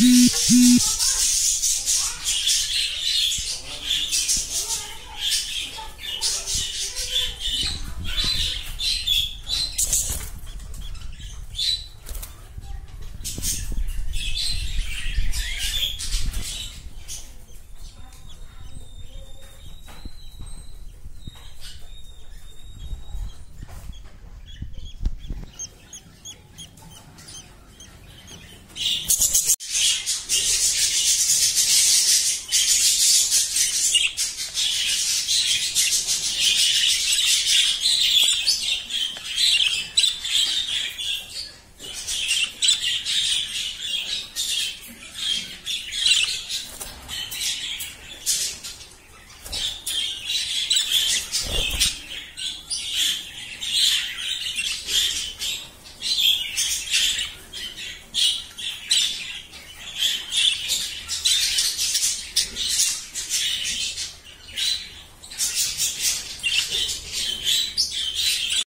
Cheat, cheat, cheat.